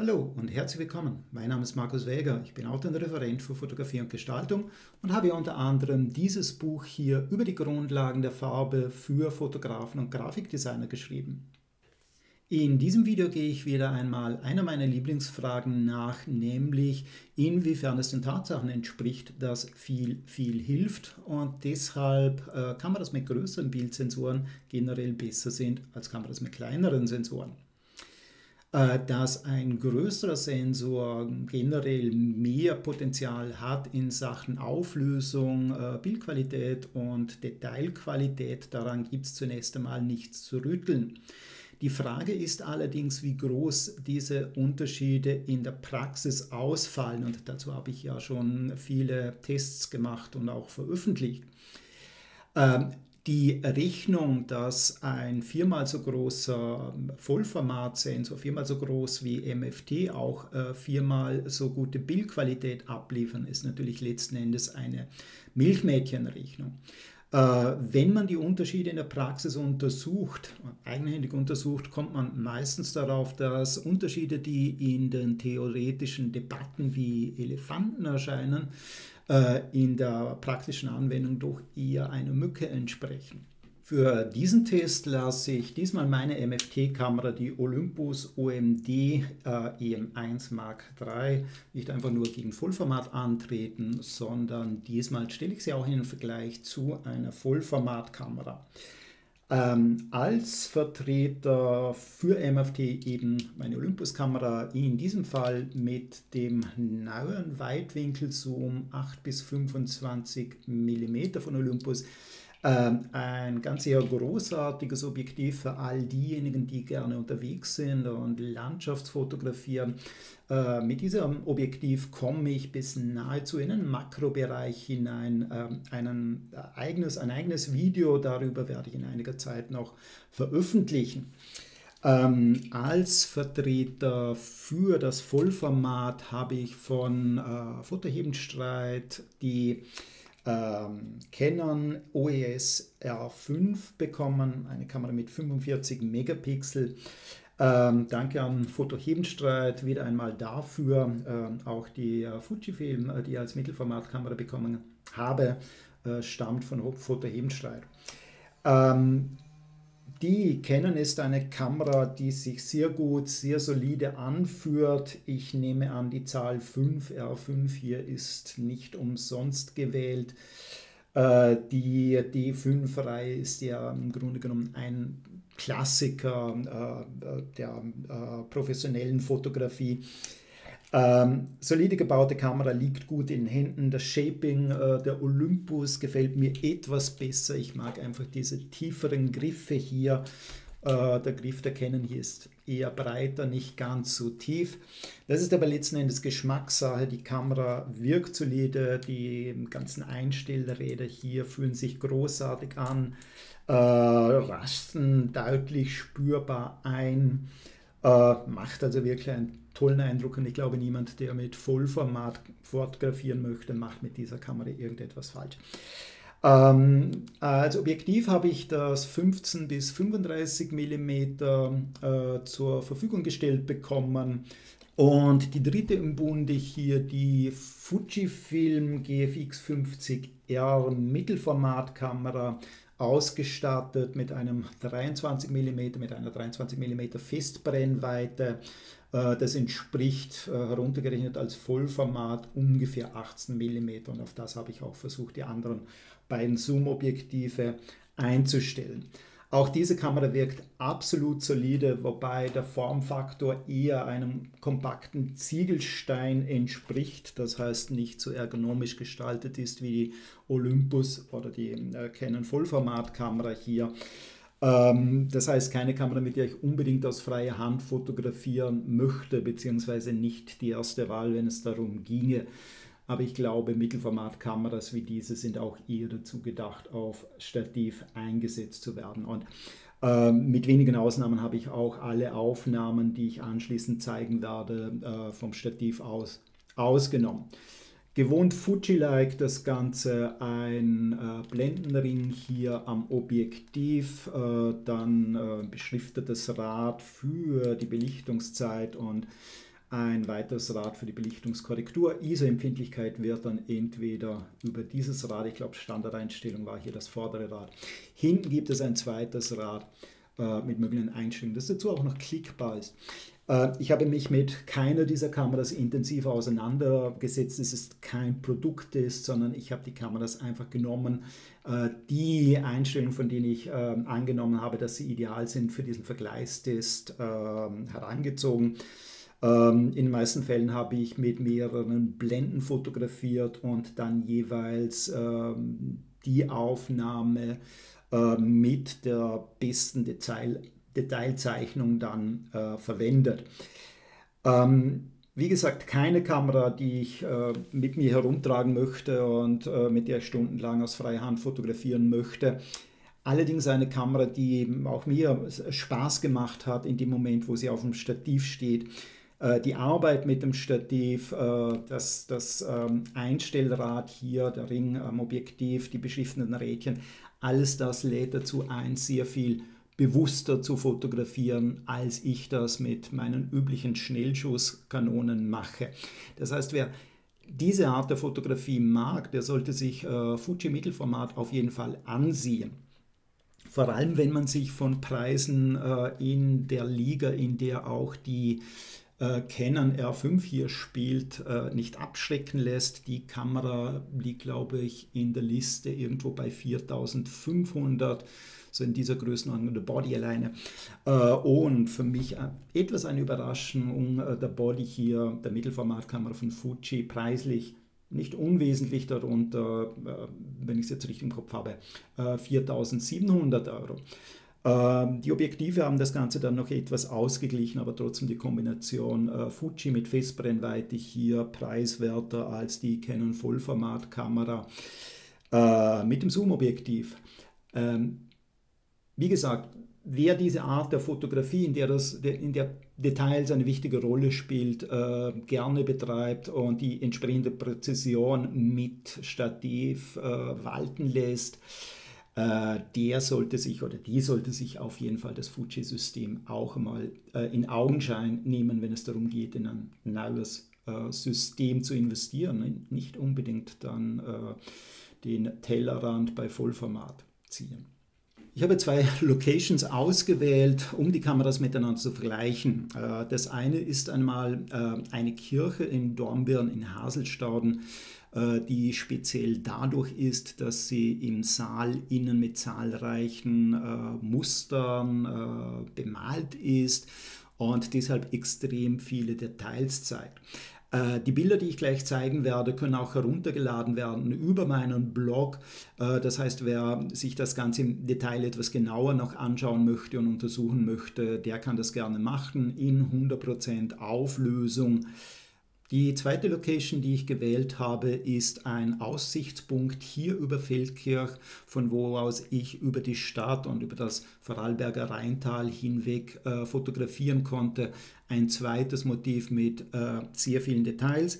Hallo und herzlich willkommen. Mein Name ist Markus Wäger. Ich bin Autor und Referent für Fotografie und Gestaltung und habe unter anderem dieses Buch hier über die Grundlagen der Farbe für Fotografen und Grafikdesigner geschrieben. In diesem Video gehe ich wieder einmal einer meiner Lieblingsfragen nach, nämlich inwiefern es den Tatsachen entspricht, dass viel, viel hilft und deshalb äh, Kameras mit größeren Bildsensoren generell besser sind als Kameras mit kleineren Sensoren. Äh, dass ein größerer Sensor generell mehr Potenzial hat in Sachen Auflösung, äh, Bildqualität und Detailqualität. Daran gibt es zunächst einmal nichts zu rütteln. Die Frage ist allerdings, wie groß diese Unterschiede in der Praxis ausfallen. Und dazu habe ich ja schon viele Tests gemacht und auch veröffentlicht. Die Rechnung, dass ein viermal so großer Vollformatsensor, viermal so groß wie MFT, auch äh, viermal so gute Bildqualität abliefern, ist natürlich letzten Endes eine Milchmädchenrechnung. Äh, wenn man die Unterschiede in der Praxis untersucht, eigenhändig untersucht, kommt man meistens darauf, dass Unterschiede, die in den theoretischen Debatten wie Elefanten erscheinen, äh, in der praktischen Anwendung doch eher einer Mücke entsprechen. Für diesen Test lasse ich diesmal meine MFT-Kamera, die Olympus OMD äh, EM1 Mark III, nicht einfach nur gegen Vollformat antreten, sondern diesmal stelle ich sie auch in den Vergleich zu einer Vollformatkamera. Ähm, als Vertreter für MFT eben meine Olympus-Kamera, in diesem Fall mit dem neuen Weitwinkelzoom 8 bis 25 mm von Olympus. Ähm, ein ganz sehr großartiges Objektiv für all diejenigen, die gerne unterwegs sind und Landschaft fotografieren. Äh, mit diesem Objektiv komme ich bis nahezu in den Makrobereich hinein. Ähm, einen eigenes, ein eigenes Video darüber werde ich in einiger Zeit noch veröffentlichen. Ähm, als Vertreter für das Vollformat habe ich von äh, Fotohebenstreit die ähm, Canon OES R5 bekommen, eine Kamera mit 45 Megapixel. Ähm, danke an Foto Hebenstreit wieder einmal dafür. Ähm, auch die äh, Fujifilm, äh, die ich als Mittelformatkamera bekommen habe, äh, stammt von Foto Hebenstreit. Ähm, die Canon ist eine Kamera, die sich sehr gut, sehr solide anführt. Ich nehme an, die Zahl 5, R5 hier ist nicht umsonst gewählt. Äh, die D5-Reihe ist ja im Grunde genommen ein Klassiker äh, der äh, professionellen Fotografie. Ähm, solide gebaute Kamera liegt gut in Händen. Das Shaping äh, der Olympus gefällt mir etwas besser. Ich mag einfach diese tieferen Griffe hier. Äh, der Griff der Canon hier ist eher breiter, nicht ganz so tief. Das ist aber letzten Endes Geschmackssache. Die Kamera wirkt solide, die ganzen Einstellräder hier fühlen sich großartig an, äh, rasten deutlich spürbar ein. Äh, macht also wirklich einen tollen Eindruck und ich glaube, niemand, der mit Vollformat fotografieren möchte, macht mit dieser Kamera irgendetwas falsch. Ähm, als Objektiv habe ich das 15 bis 35 mm äh, zur Verfügung gestellt bekommen. Und die dritte im Bunde hier die Fujifilm GFX 50R Mittelformatkamera ausgestattet mit einem 23 mm, mit einer 23 mm Festbrennweite. Äh, das entspricht äh, heruntergerechnet als Vollformat ungefähr 18 mm und auf das habe ich auch versucht, die anderen beiden Zoom-Objektive einzustellen. Auch diese Kamera wirkt absolut solide, wobei der Formfaktor eher einem kompakten Ziegelstein entspricht. Das heißt, nicht so ergonomisch gestaltet ist wie die Olympus oder die äh, Canon Vollformatkamera hier. Ähm, das heißt, keine Kamera, mit der ich unbedingt aus freier Hand fotografieren möchte, beziehungsweise nicht die erste Wahl, wenn es darum ginge. Aber ich glaube, Mittelformatkameras wie diese sind auch eher dazu gedacht, auf Stativ eingesetzt zu werden. Und äh, mit wenigen Ausnahmen habe ich auch alle Aufnahmen, die ich anschließend zeigen werde, äh, vom Stativ aus ausgenommen. Gewohnt Fuji-like das Ganze, ein äh, Blendenring hier am Objektiv, äh, dann äh, beschriftetes Rad für die Belichtungszeit und ein weiteres Rad für die Belichtungskorrektur. ISO-Empfindlichkeit wird dann entweder über dieses Rad, ich glaube Standardeinstellung war hier das vordere Rad. Hinten gibt es ein zweites Rad äh, mit möglichen Einstellungen, das dazu auch noch klickbar ist. Äh, ich habe mich mit keiner dieser Kameras intensiv auseinandergesetzt. Es ist kein Produkttest, sondern ich habe die Kameras einfach genommen. Äh, die Einstellungen, von denen ich ähm, angenommen habe, dass sie ideal sind für diesen Vergleichstest, ähm, herangezogen. Ähm, in den meisten Fällen habe ich mit mehreren Blenden fotografiert und dann jeweils die Aufnahme äh, mit der besten Detail Detailzeichnung dann äh, verwendet. Ähm, wie gesagt, keine Kamera, die ich äh, mit mir herumtragen möchte und äh, mit der ich stundenlang aus freier Hand fotografieren möchte. Allerdings eine Kamera, die auch mir Spaß gemacht hat in dem Moment, wo sie auf dem Stativ steht. Äh, die Arbeit mit dem Stativ, äh, das, das ähm, Einstellrad hier, der Ring am Objektiv, die beschrifteten Rädchen, alles das lädt dazu ein, sehr viel bewusster zu fotografieren, als ich das mit meinen üblichen Schnellschusskanonen mache. Das heißt, wer diese Art der Fotografie mag, der sollte sich äh, Fuji Mittelformat auf jeden Fall ansehen. Vor allem, wenn man sich von Preisen äh, in der Liga, in der auch die äh, Canon R5 hier spielt, äh, nicht abschrecken lässt. Die Kamera liegt, glaube ich, in der Liste irgendwo bei 4500 so in dieser Größenordnung der Body alleine. Äh, und für mich etwas eine Überraschung, der Body hier, der Mittelformatkamera von Fuji, preislich nicht unwesentlich darunter, wenn ich es jetzt richtig im Kopf habe, 4700 Euro. Ähm, die Objektive haben das Ganze dann noch etwas ausgeglichen, aber trotzdem die Kombination Fuji mit Festbrennweite hier preiswerter als die Canon Vollformatkamera mit dem Zoom-Objektiv. Ähm, wie gesagt, wer diese Art der Fotografie, in der, das, in der Details eine wichtige Rolle spielt, äh, gerne betreibt und die entsprechende Präzision mit Stativ äh, walten lässt, äh, der sollte sich oder die sollte sich auf jeden Fall das Fuji-System auch mal äh, in Augenschein nehmen, wenn es darum geht, in ein neues äh, System zu investieren. Nicht unbedingt dann äh, den Tellerrand bei Vollformat ziehen. Ich habe zwei Locations ausgewählt, um die Kameras miteinander zu vergleichen. Äh, das eine ist einmal äh, eine Kirche in Dornbirn in Haselstauden, äh, die speziell dadurch ist, dass sie im Saal innen mit zahlreichen Mustern bemalt ist und deshalb extrem viele Details zeigt. Äh, die Bilder, die ich gleich zeigen werde, können auch heruntergeladen werden über meinen Blog. Äh, das heißt, wer sich das Ganze im Detail etwas genauer noch anschauen möchte und untersuchen möchte, der kann das gerne machen in 100% Auflösung. Die zweite Location, die ich gewählt habe, ist ein Aussichtspunkt hier über Feldkirch, von wo aus ich über die Stadt und über das Vorarlberger Rheintal hinweg äh, fotografieren konnte. Ein zweites Motiv mit äh, sehr vielen Details.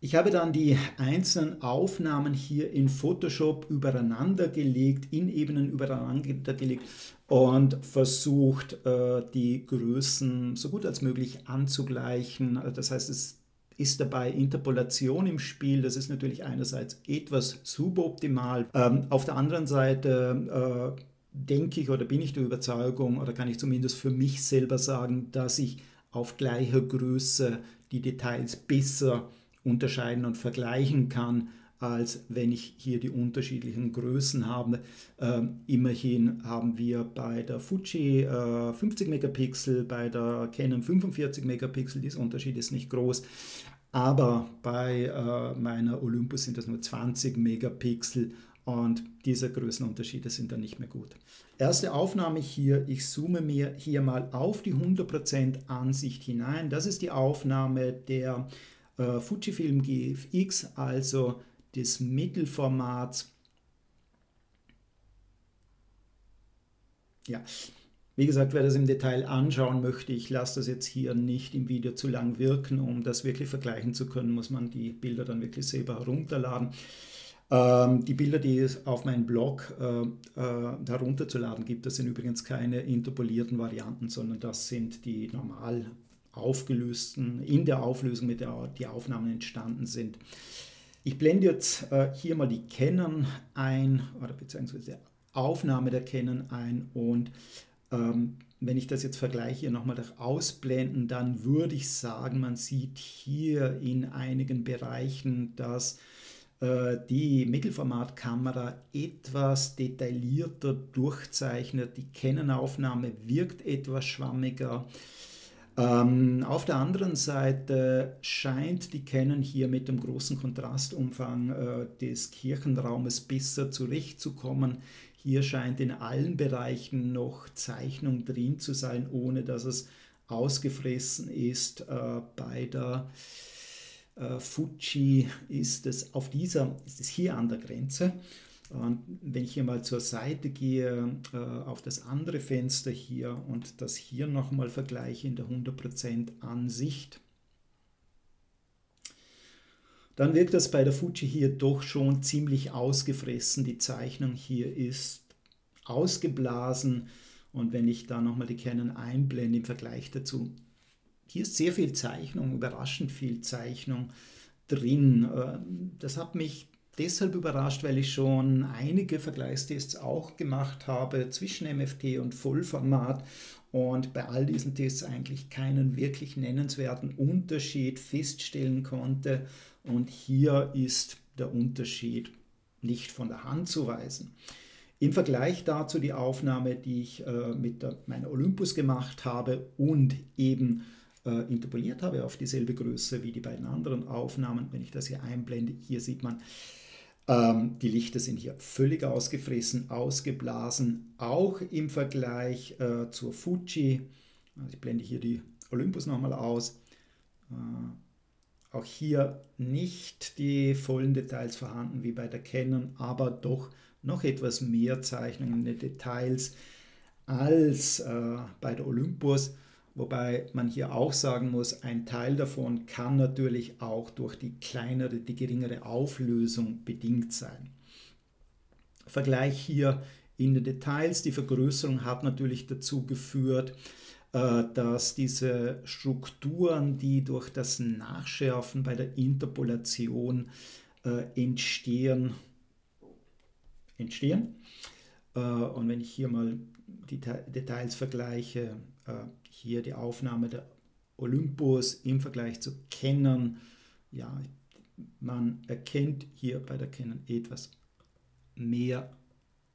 Ich habe dann die einzelnen Aufnahmen hier in Photoshop übereinander gelegt, in Ebenen übereinander gelegt und versucht, äh, die Größen so gut als möglich anzugleichen. Das heißt, es ist dabei Interpolation im Spiel. Das ist natürlich einerseits etwas suboptimal. Ähm, auf der anderen Seite äh, denke ich oder bin ich der Überzeugung oder kann ich zumindest für mich selber sagen, dass ich auf gleicher Größe die Details besser unterscheiden und vergleichen kann, als wenn ich hier die unterschiedlichen Größen habe. Ähm, immerhin haben wir bei der Fuji äh, 50 Megapixel, bei der Canon 45 Megapixel, dieser Unterschied ist nicht groß. Aber bei äh, meiner Olympus sind das nur 20 Megapixel und diese Größenunterschiede sind dann nicht mehr gut. Erste Aufnahme hier, ich zoome mir hier mal auf die 100% Ansicht hinein. Das ist die Aufnahme der äh, Fujifilm GFX, also des Mittelformats. Ja, wie gesagt, wer das im Detail anschauen möchte, ich lasse das jetzt hier nicht im Video zu lang wirken. Um das wirklich vergleichen zu können, muss man die Bilder dann wirklich selber herunterladen. Ähm, die Bilder, die es auf meinem Blog äh, äh, herunterzuladen gibt, das sind übrigens keine interpolierten Varianten, sondern das sind die normal aufgelösten, in der Auflösung, mit der die Aufnahmen entstanden sind. Ich blende jetzt äh, hier mal die Canon ein, oder beziehungsweise die Aufnahme der Canon ein und ähm, wenn ich das jetzt vergleiche, hier nochmal durch Ausblenden, dann würde ich sagen, man sieht hier in einigen Bereichen, dass äh, die Mittelformatkamera etwas detaillierter durchzeichnet. Die Canon-Aufnahme wirkt etwas schwammiger. Ähm, auf der anderen Seite scheint die Canon hier mit dem großen Kontrastumfang äh, des Kirchenraumes besser zurechtzukommen. Hier scheint in allen Bereichen noch Zeichnung drin zu sein, ohne dass es ausgefressen ist. Äh, bei der äh, Fuji ist es auf dieser, ist es hier an der Grenze. Und wenn ich hier mal zur Seite gehe, äh, auf das andere Fenster hier und das hier nochmal vergleiche in der 100% Ansicht, dann wirkt das bei der Fuji hier doch schon ziemlich ausgefressen. Die Zeichnung hier ist ausgeblasen und wenn ich da nochmal die Canon einblende im Vergleich dazu, hier ist sehr viel Zeichnung, überraschend viel Zeichnung drin. Äh, das hat mich deshalb überrascht, weil ich schon einige Vergleichstests auch gemacht habe zwischen MFT und Vollformat und bei all diesen Tests eigentlich keinen wirklich nennenswerten Unterschied feststellen konnte. Und hier ist der Unterschied nicht von der Hand zu weisen. Im Vergleich dazu die Aufnahme, die ich äh, mit der, meiner Olympus gemacht habe und eben äh, interpoliert habe auf dieselbe Größe wie die beiden anderen Aufnahmen. Wenn ich das hier einblende, hier sieht man, ähm, die Lichter sind hier völlig ausgefressen, ausgeblasen, auch im Vergleich äh, zur Fuji. Also ich blende hier die Olympus nochmal aus. Äh, auch hier nicht die vollen Details vorhanden wie bei der Canon, aber doch noch etwas mehr Zeichnungen, Details als äh, bei der Olympus. Wobei man hier auch sagen muss, ein Teil davon kann natürlich auch durch die kleinere, die geringere Auflösung bedingt sein. Vergleich hier in den Details. Die Vergrößerung hat natürlich dazu geführt, äh, dass diese Strukturen, die durch das Nachschärfen bei der Interpolation äh, entstehen, entstehen. Äh, und wenn ich hier mal die Details vergleiche, hier die Aufnahme der Olympus im Vergleich zu Canon. Ja, man erkennt hier bei der Canon etwas mehr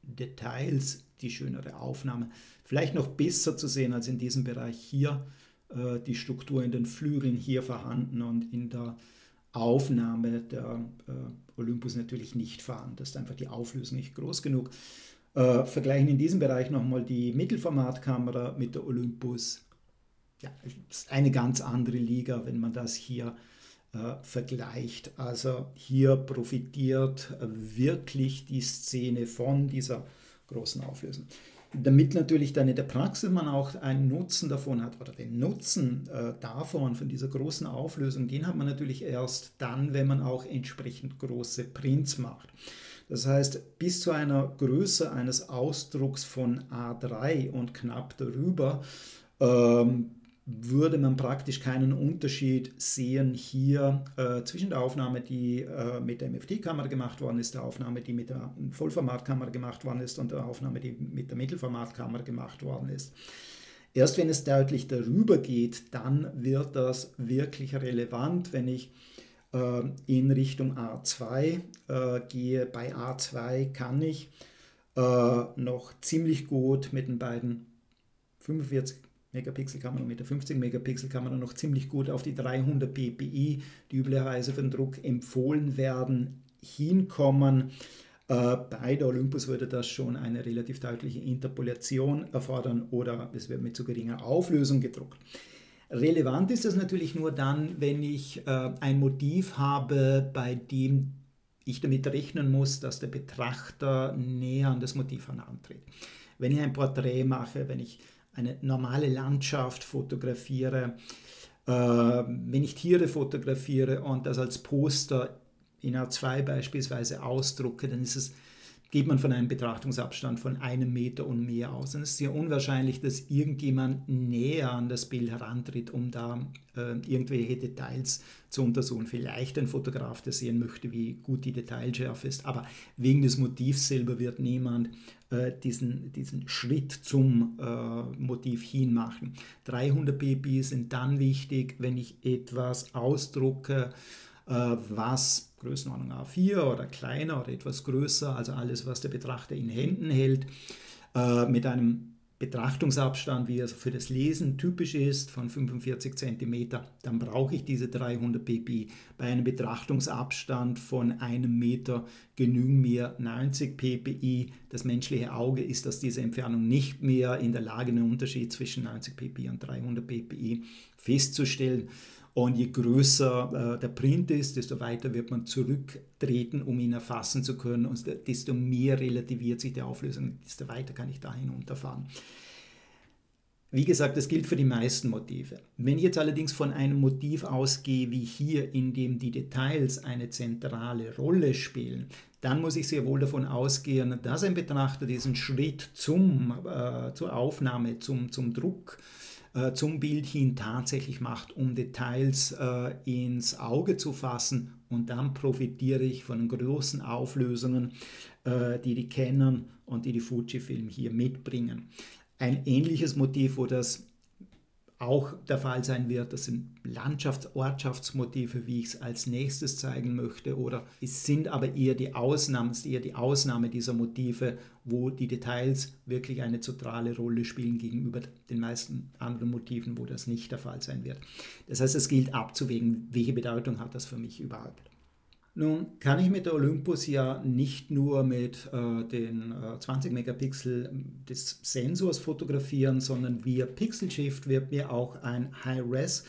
Details, die schönere Aufnahme. Vielleicht noch besser zu sehen als in diesem Bereich hier äh, die Struktur in den Flügeln hier vorhanden und in der Aufnahme der äh, Olympus natürlich nicht vorhanden. Das ist einfach die Auflösung nicht groß genug. Äh, vergleichen in diesem Bereich nochmal die Mittelformatkamera mit der Olympus ja, ist eine ganz andere Liga, wenn man das hier äh, vergleicht. Also hier profitiert wirklich die Szene von dieser großen Auflösung. Damit natürlich dann in der Praxis man auch einen Nutzen davon hat oder den Nutzen äh, davon, von dieser großen Auflösung, den hat man natürlich erst dann, wenn man auch entsprechend große Prints macht. Das heißt, bis zu einer Größe eines Ausdrucks von A3 und knapp darüber ähm, würde man praktisch keinen Unterschied sehen hier äh, zwischen der Aufnahme, die äh, mit der MFT-Kamera gemacht worden ist, der Aufnahme, die mit der Vollformatkamera gemacht worden ist und der Aufnahme, die mit der Mittelformatkamera gemacht worden ist. Erst wenn es deutlich darüber geht, dann wird das wirklich relevant, wenn ich äh, in Richtung A2 äh, gehe. Bei A2 kann ich äh, noch ziemlich gut mit den beiden 45 Megapixel-Kamera mit der 50 Megapixel-Kamera noch ziemlich gut auf die 300 ppi, die üblicherweise für den Druck empfohlen werden, hinkommen. Äh, bei der Olympus würde das schon eine relativ deutliche Interpolation erfordern oder es wird mit zu geringer Auflösung gedruckt. Relevant ist das natürlich nur dann, wenn ich äh, ein Motiv habe, bei dem ich damit rechnen muss, dass der Betrachter näher an das Motiv herantritt. Wenn ich ein Porträt mache, wenn ich eine normale Landschaft fotografiere, äh, wenn ich Tiere fotografiere und das als Poster in A2 beispielsweise ausdrucke, dann ist es geht man von einem Betrachtungsabstand von einem Meter und mehr aus. Und es ist sehr unwahrscheinlich, dass irgendjemand näher an das Bild herantritt, um da äh, irgendwelche Details zu untersuchen. Vielleicht ein Fotograf, der sehen möchte, wie gut die Detailschärfe ist, aber wegen des Motivs selber wird niemand äh, diesen, diesen Schritt zum äh, Motiv hin machen. 300 ppi sind dann wichtig, wenn ich etwas ausdrucke, was Größenordnung A4 oder kleiner oder etwas größer, also alles, was der Betrachter in Händen hält, äh, mit einem Betrachtungsabstand, wie er für das Lesen typisch ist, von 45 cm, dann brauche ich diese 300 ppi. Bei einem Betrachtungsabstand von einem Meter genügen mir 90 ppi. Das menschliche Auge ist aus dieser Entfernung nicht mehr in der Lage, einen Unterschied zwischen 90 ppi und 300 ppi festzustellen. Und je größer äh, der Print ist, desto weiter wird man zurücktreten, um ihn erfassen zu können. Und desto mehr relativiert sich die Auflösung, desto weiter kann ich da hinunterfahren. Wie gesagt, das gilt für die meisten Motive. Wenn ich jetzt allerdings von einem Motiv ausgehe, wie hier, in dem die Details eine zentrale Rolle spielen, dann muss ich sehr wohl davon ausgehen, dass ein Betrachter diesen Schritt zum, äh, zur Aufnahme, zum, zum Druck, äh, zum Bild hin tatsächlich macht, um Details äh, ins Auge zu fassen. Und dann profitiere ich von den großen Auflösungen, äh, die die Canon und die die Fujifilm hier mitbringen. Ein ähnliches Motiv, wo das auch der Fall sein wird. Das sind Landschafts-, Ortschaftsmotive, wie ich es als nächstes zeigen möchte. Oder es sind aber eher die Ausnahmen, ist eher die Ausnahme dieser Motive, wo die Details wirklich eine zentrale Rolle spielen gegenüber den meisten anderen Motiven, wo das nicht der Fall sein wird. Das heißt, es gilt abzuwägen, welche Bedeutung hat das für mich überhaupt. Nun kann ich mit der Olympus ja nicht nur mit äh, den äh, 20 Megapixel des Sensors fotografieren, sondern via Pixel Shift wird mir auch ein High-Res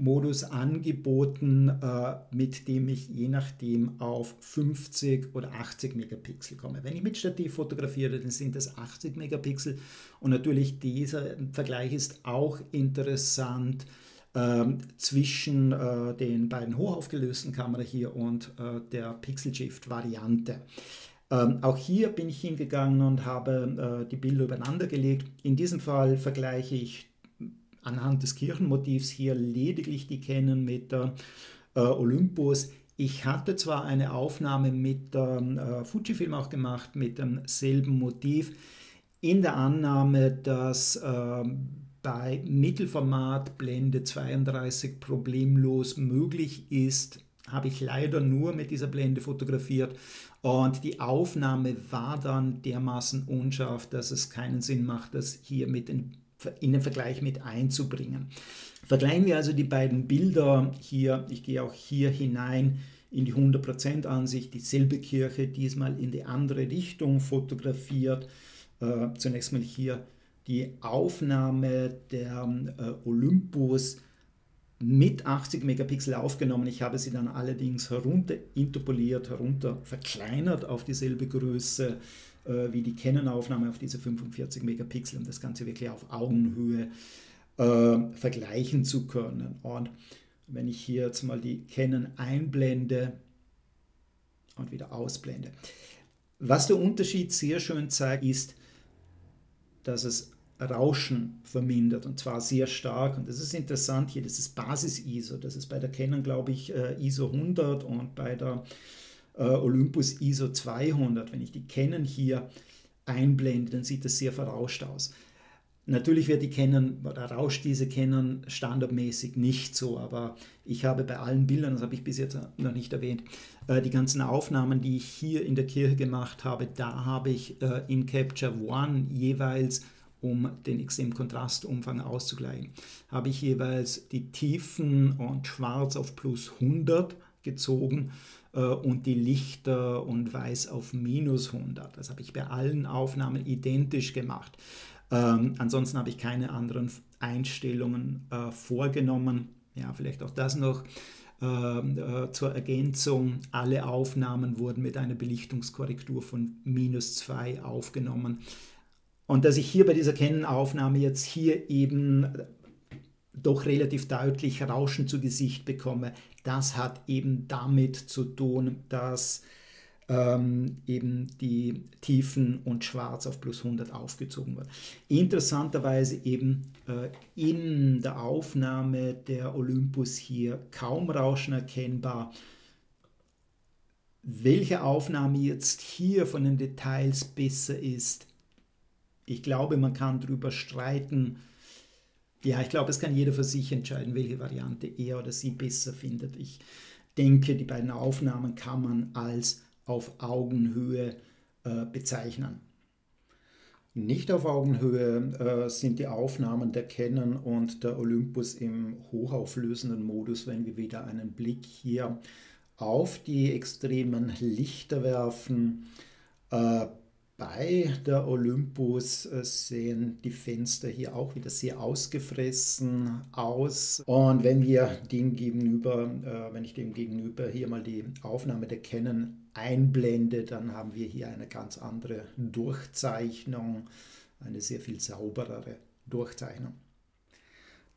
Modus angeboten, äh, mit dem ich je nachdem auf 50 oder 80 Megapixel komme. Wenn ich mit Stativ fotografiere, dann sind das 80 Megapixel und natürlich dieser Vergleich ist auch interessant zwischen äh, den beiden hochaufgelösten Kameras hier und äh, der Pixel Shift Variante. Ähm, auch hier bin ich hingegangen und habe äh, die Bilder übereinander gelegt. In diesem Fall vergleiche ich anhand des Kirchenmotivs hier lediglich die Canon mit der äh, Olympus. Ich hatte zwar eine Aufnahme mit der äh, Fujifilm auch gemacht, mit demselben Motiv, in der Annahme, dass ähm, bei Mittelformat Blende 32 problemlos möglich ist, habe ich leider nur mit dieser Blende fotografiert und die Aufnahme war dann dermaßen unscharf, dass es keinen Sinn macht, das hier mit den, in den Vergleich mit einzubringen. Vergleichen wir also die beiden Bilder hier, ich gehe auch hier hinein in die 100% Ansicht, dieselbe Kirche, diesmal in die andere Richtung fotografiert. Äh, zunächst mal hier die Aufnahme der äh, Olympus mit 80 Megapixel aufgenommen. Ich habe sie dann allerdings herunter interpoliert, herunter verkleinert auf dieselbe Größe äh, wie die Canon-Aufnahme auf diese 45 Megapixel, um das Ganze wirklich auf Augenhöhe äh, vergleichen zu können. Und wenn ich hier jetzt mal die Canon einblende und wieder ausblende. Was der Unterschied sehr schön zeigt, ist, dass es Rauschen vermindert und zwar sehr stark. Und das ist interessant hier, das ist Basis-ISO. Das ist bei der Canon, glaube ich, äh, ISO 100 und bei der äh, Olympus ISO 200. Wenn ich die Canon hier einblende, dann sieht das sehr verrauscht aus. Natürlich wird die Canon, oder rauscht diese Canon standardmäßig nicht so, aber ich habe bei allen Bildern, das habe ich bis jetzt noch nicht erwähnt, äh, die ganzen Aufnahmen, die ich hier in der Kirche gemacht habe, da habe ich in Capture One jeweils um den extremen Kontrastumfang auszugleichen, habe ich jeweils die Tiefen und Schwarz auf plus 100 gezogen äh, und die Lichter und Weiß auf minus 100. Das habe ich bei allen Aufnahmen identisch gemacht. Ähm, ansonsten habe ich keine anderen Einstellungen äh, vorgenommen. Ja, vielleicht auch das noch. Ähm, äh, zur Ergänzung, alle Aufnahmen wurden mit einer Belichtungskorrektur von minus 2 aufgenommen. Und dass ich hier bei dieser Canon-Aufnahme jetzt hier eben doch relativ deutlich Rauschen zu Gesicht bekomme, das hat eben damit zu tun, dass ähm, eben die Tiefen und Schwarz auf plus 100 aufgezogen wird. Interessanterweise eben äh, in der Aufnahme der Olympus hier kaum Rauschen erkennbar. Welche Aufnahme jetzt hier von den Details besser ist, ich glaube, man kann darüber streiten. Ja, ich glaube, es kann jeder für sich entscheiden, welche Variante er oder sie besser findet. Ich denke, die beiden Aufnahmen kann man als auf Augenhöhe äh, bezeichnen. Nicht auf Augenhöhe äh, sind die Aufnahmen der Canon und der Olympus im hochauflösenden Modus, wenn wir wieder einen Blick hier auf die extremen Lichter werfen. Äh, bei der Olympus äh, sehen die Fenster hier auch wieder sehr ausgefressen aus. Und wenn wir dem gegenüber, äh, wenn ich dem gegenüber hier mal die Aufnahme der Canon einblende, dann haben wir hier eine ganz andere Durchzeichnung, eine sehr viel sauberere Durchzeichnung.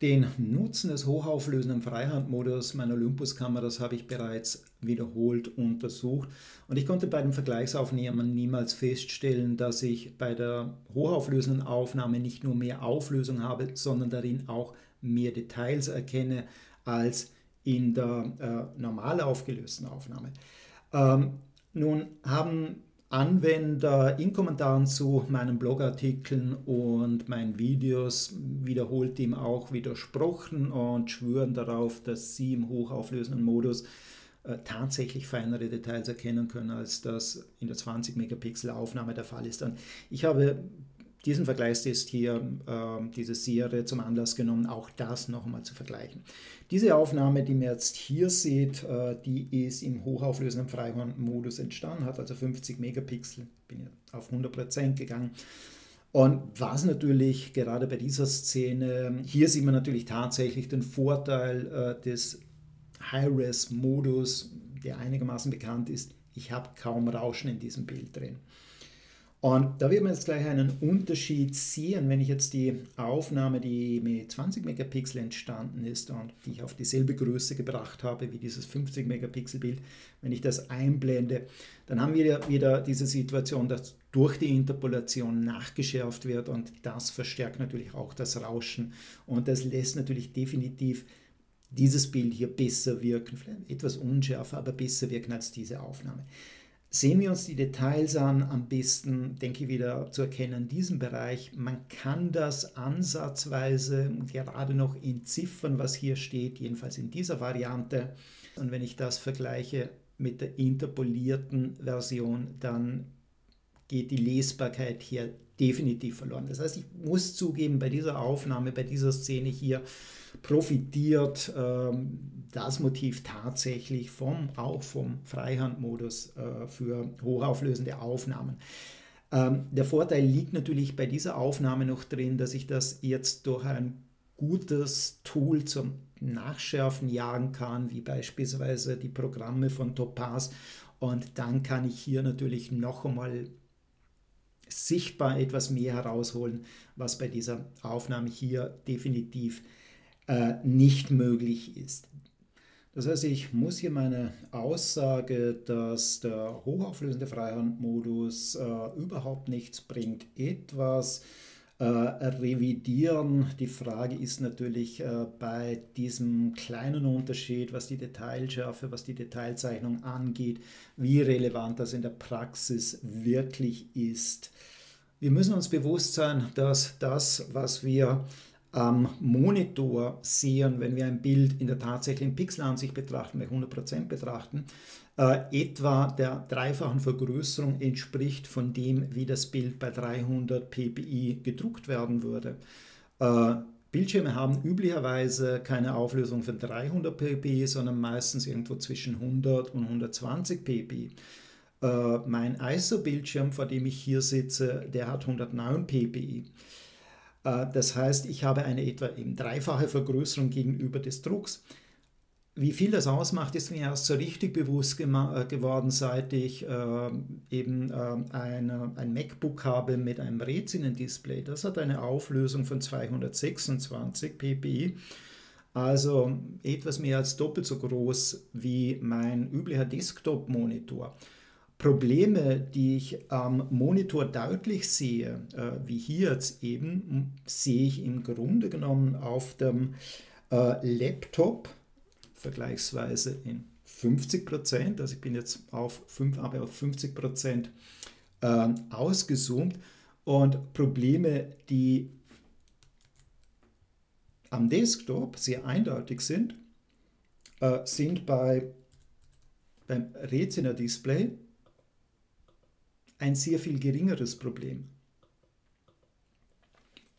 Den Nutzen des hochauflösenden Freihandmodus meiner Olympus-Kameras habe ich bereits wiederholt untersucht und ich konnte bei den Vergleichsaufnahmen niemals feststellen, dass ich bei der hochauflösenden Aufnahme nicht nur mehr Auflösung habe, sondern darin auch mehr Details erkenne als in der äh, normal aufgelösten Aufnahme. Ähm, nun haben Anwender in Kommentaren zu meinen Blogartikeln und meinen Videos wiederholt ihm auch widersprochen und schwören darauf, dass sie im hochauflösenden Modus äh, tatsächlich feinere Details erkennen können, als das in der 20 Megapixel Aufnahme der Fall ist. Und ich habe diesen Vergleichstest hier, äh, diese Serie zum Anlass genommen, auch das noch einmal zu vergleichen. Diese Aufnahme, die man jetzt hier sieht, äh, die ist im hochauflösenden Freihand-Modus entstanden, hat also 50 Megapixel, bin ja auf 100% gegangen. Und was natürlich gerade bei dieser Szene, hier sieht man natürlich tatsächlich den Vorteil äh, des High-Res-Modus, der einigermaßen bekannt ist. Ich habe kaum Rauschen in diesem Bild drin. Und da wird man jetzt gleich einen Unterschied sehen, wenn ich jetzt die Aufnahme, die mit 20 Megapixel entstanden ist und die ich auf dieselbe Größe gebracht habe wie dieses 50 Megapixel Bild, wenn ich das einblende, dann haben wir wieder diese Situation, dass durch die Interpolation nachgeschärft wird und das verstärkt natürlich auch das Rauschen und das lässt natürlich definitiv dieses Bild hier besser wirken, vielleicht etwas unschärfer, aber besser wirken als diese Aufnahme. Sehen wir uns die Details an, am besten, denke ich, wieder zu erkennen, in diesem Bereich. Man kann das ansatzweise gerade noch entziffern, was hier steht, jedenfalls in dieser Variante. Und wenn ich das vergleiche mit der interpolierten Version, dann geht die Lesbarkeit hier definitiv verloren. Das heißt, ich muss zugeben, bei dieser Aufnahme, bei dieser Szene hier profitiert ähm, das Motiv tatsächlich vom, auch vom Freihandmodus äh, für hochauflösende Aufnahmen. Ähm, der Vorteil liegt natürlich bei dieser Aufnahme noch drin, dass ich das jetzt durch ein gutes Tool zum Nachschärfen jagen kann, wie beispielsweise die Programme von Topaz. Und dann kann ich hier natürlich noch einmal sichtbar etwas mehr herausholen, was bei dieser Aufnahme hier definitiv äh, nicht möglich ist. Das heißt, ich muss hier meine Aussage, dass der hochauflösende Freihandmodus äh, überhaupt nichts bringt, etwas revidieren. Die Frage ist natürlich äh, bei diesem kleinen Unterschied, was die Detailschärfe, was die Detailzeichnung angeht, wie relevant das in der Praxis wirklich ist. Wir müssen uns bewusst sein, dass das, was wir am Monitor sehen, wenn wir ein Bild in der tatsächlichen Pixelansicht betrachten, bei 100% betrachten, äh, etwa der dreifachen Vergrößerung entspricht von dem, wie das Bild bei 300 ppi gedruckt werden würde. Äh, Bildschirme haben üblicherweise keine Auflösung von 300 ppi, sondern meistens irgendwo zwischen 100 und 120 ppi. Äh, mein ISO-Bildschirm, vor dem ich hier sitze, der hat 109 ppi. Äh, das heißt, ich habe eine etwa eben dreifache Vergrößerung gegenüber des Drucks. Wie viel das ausmacht, ist mir erst so richtig bewusst äh, geworden, seit ich äh, eben äh, eine, ein MacBook habe mit einem Retina-Display. Das hat eine Auflösung von 226 ppi, also etwas mehr als doppelt so groß wie mein üblicher Desktop-Monitor. Probleme, die ich am Monitor deutlich sehe, äh, wie hier jetzt eben, sehe ich im Grunde genommen auf dem äh, Laptop vergleichsweise in 50 Prozent. Also ich bin jetzt auf 5, aber auf 50 Prozent äh, ausgezoomt und Probleme, die am Desktop sehr eindeutig sind, äh, sind bei, beim Retina-Display ein sehr viel geringeres Problem.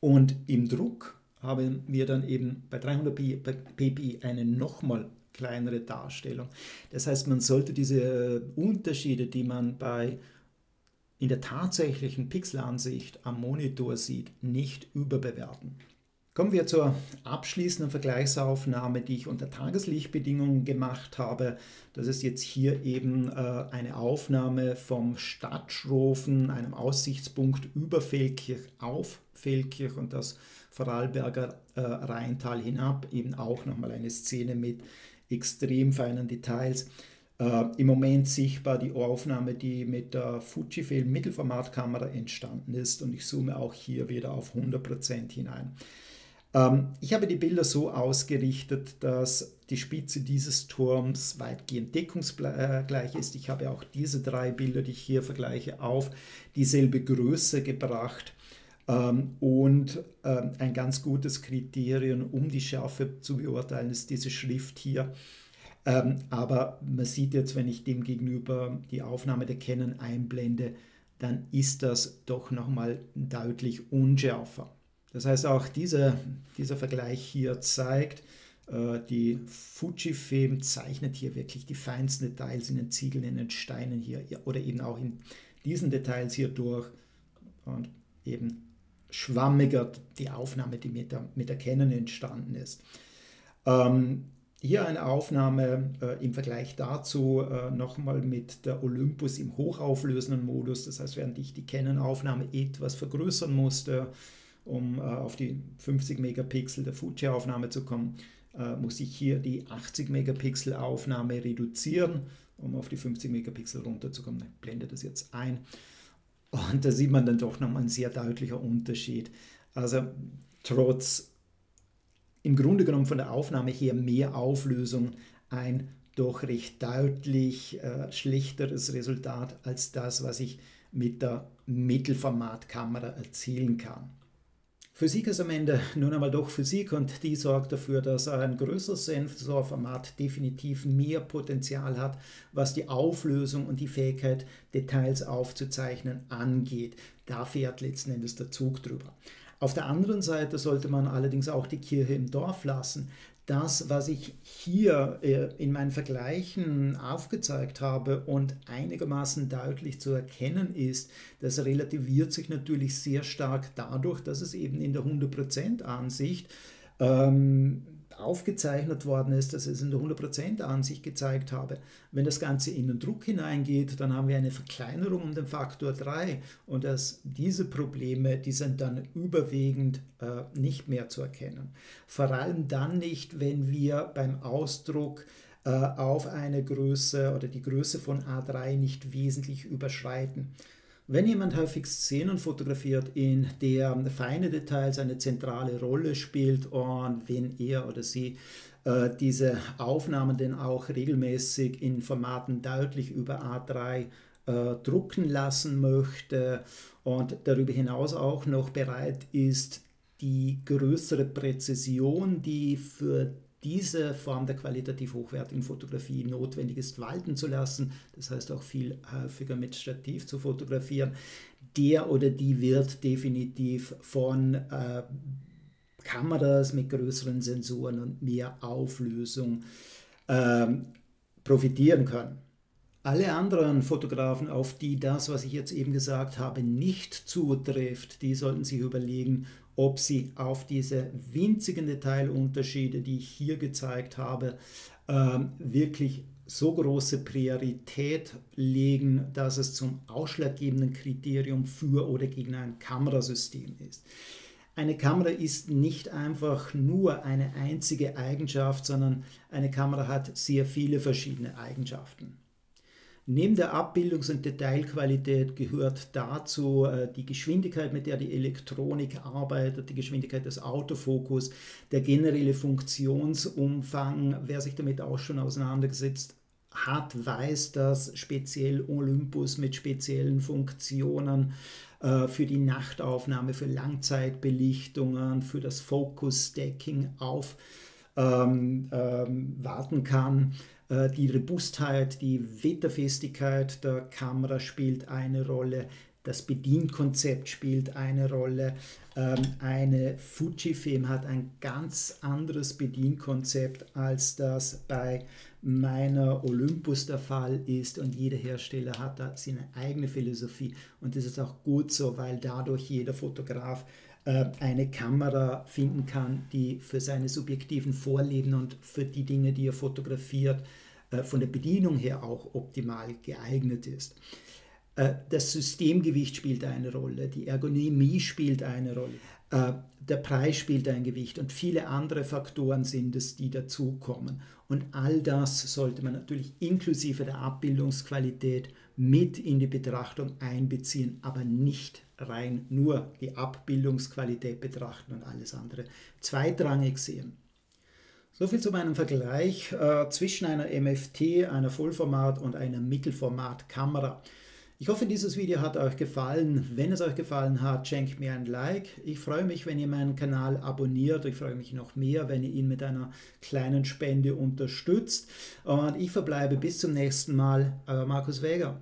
Und im Druck haben wir dann eben bei 300 ppi eine nochmal kleinere Darstellung. Das heißt, man sollte diese Unterschiede, die man bei in der tatsächlichen Pixelansicht am Monitor sieht, nicht überbewerten. Kommen wir zur abschließenden Vergleichsaufnahme, die ich unter Tageslichtbedingungen gemacht habe. Das ist jetzt hier eben äh, eine Aufnahme vom Stadtschrofen, einem Aussichtspunkt über Feldkirch auf Feldkirch und das Vorarlberger äh, Rheintal hinab. Eben auch nochmal eine Szene mit extrem feinen Details. Äh, Im Moment sichtbar die Aufnahme, die mit der Fujifilm Mittelformatkamera entstanden ist und ich zoome auch hier wieder auf 100% hinein. Ähm, ich habe die Bilder so ausgerichtet, dass die Spitze dieses Turms weitgehend deckungsgleich ist. Ich habe auch diese drei Bilder, die ich hier vergleiche, auf dieselbe Größe gebracht. Ähm, und ähm, ein ganz gutes Kriterium, um die Schärfe zu beurteilen, ist diese Schrift hier. aber man sieht jetzt, wenn ich dem gegenüber die Aufnahme der Canon einblende, dann ist das doch nochmal deutlich unschärfer. Das heißt, auch dieser, dieser Vergleich hier zeigt, äh, die Fujifilm zeichnet hier wirklich die feinsten Details in den Ziegeln, in den Steinen hier oder eben auch in diesen Details hier durch und eben schwammiger die Aufnahme, die mit der, mit der Canon entstanden ist. Ähm, hier eine Aufnahme äh, im Vergleich dazu äh, nochmal mit der Olympus im hochauflösenden Modus. Das heißt, während ich die Canon-Aufnahme etwas vergrößern musste, um äh, auf die 50 Megapixel der Fuji-Aufnahme zu kommen, äh, muss ich hier die 80 Megapixel Aufnahme reduzieren, um auf die 50 Megapixel runterzukommen. Ich blende das jetzt ein. Und da sieht man dann doch nochmal ein sehr deutlicher Unterschied. Also trotz im Grunde genommen von der Aufnahme her mehr Auflösung ein doch recht deutlich äh, schlechteres Resultat als das, was ich mit der Mittelformatkamera erzielen kann. Physik ist am Ende nun einmal doch Physik und die sorgt dafür, dass ein größeres Sensorformat definitiv mehr Potenzial hat, was die Auflösung und die Fähigkeit, Details aufzuzeichnen, angeht. Da fährt letzten Endes der Zug drüber. Auf der anderen Seite sollte man allerdings auch die Kirche im Dorf lassen das, was ich hier äh, in meinen Vergleichen aufgezeigt habe und einigermaßen deutlich zu erkennen ist, das relativiert sich natürlich sehr stark dadurch, dass es eben in der 100% Ansicht ähm, aufgezeichnet worden ist, dass es in der 100% Ansicht gezeigt habe. Wenn das Ganze in den Druck hineingeht, dann haben wir eine Verkleinerung um den Faktor 3 und dass diese Probleme, die sind dann überwiegend äh, nicht mehr zu erkennen. Vor allem dann nicht, wenn wir beim Ausdruck äh, auf eine Größe oder die Größe von A3 nicht wesentlich überschreiten. Wenn jemand häufig Szenen fotografiert, in der feine Details eine zentrale Rolle spielt und wenn er oder sie äh, diese Aufnahmen dann auch regelmäßig in Formaten deutlich über A3 äh, drucken lassen möchte und darüber hinaus auch noch bereit ist, die größere Präzision, die für diese Form der qualitativ hochwertigen Fotografie notwendig ist, walten zu lassen. Das heißt auch viel häufiger mit Stativ zu fotografieren. Der oder die wird definitiv von äh, Kameras mit größeren Sensoren und mehr Auflösung äh, profitieren können. Alle anderen Fotografen, auf die das, was ich jetzt eben gesagt habe, nicht zutrifft, die sollten sich überlegen, ob sie auf diese winzigen Detailunterschiede, die ich hier gezeigt habe, ähm, wirklich so große Priorität legen, dass es zum ausschlaggebenden Kriterium für oder gegen ein Kamerasystem ist. Eine Kamera ist nicht einfach nur eine einzige Eigenschaft, sondern eine Kamera hat sehr viele verschiedene Eigenschaften. Neben der Abbildungs- und Detailqualität gehört dazu äh, die Geschwindigkeit, mit der die Elektronik arbeitet, die Geschwindigkeit des Autofokus, der generelle Funktionsumfang. Wer sich damit auch schon auseinandergesetzt hat, weiß, dass speziell Olympus mit speziellen Funktionen äh, für die Nachtaufnahme, für Langzeitbelichtungen, für das Focus Stacking auf ähm, ähm, warten kann. Äh, die Robustheit, die Wetterfestigkeit der Kamera spielt eine Rolle. Das Bedienkonzept spielt eine Rolle. Ähm, eine Fujifilm hat ein ganz anderes Bedienkonzept, als das bei meiner Olympus der Fall ist. Und jeder Hersteller hat da seine eigene Philosophie. Und das ist auch gut so, weil dadurch jeder Fotograf eine Kamera finden kann, die für seine subjektiven Vorlieben und für die Dinge, die er fotografiert, äh, von der Bedienung her auch optimal geeignet ist. Äh, das Systemgewicht spielt eine Rolle, die Ergonomie spielt eine Rolle, der Preis spielt ein Gewicht und viele andere Faktoren sind es, die dazukommen. Und all das sollte man natürlich inklusive der Abbildungsqualität mit in die Betrachtung einbeziehen, aber nicht rein nur die Abbildungsqualität betrachten und alles andere zweitrangig sehen. Soviel zu meinem Vergleich äh, zwischen einer MFT, einer Vollformat und einer Mittelformatkamera. Ich hoffe, dieses Video hat euch gefallen. Wenn es euch gefallen hat, schenkt mir ein Like. Ich freue mich, wenn ihr meinen Kanal abonniert. Ich freue mich noch mehr, wenn ihr ihn mit einer kleinen Spende unterstützt. Und ich verbleibe bis zum nächsten Mal. Euer Markus Weger.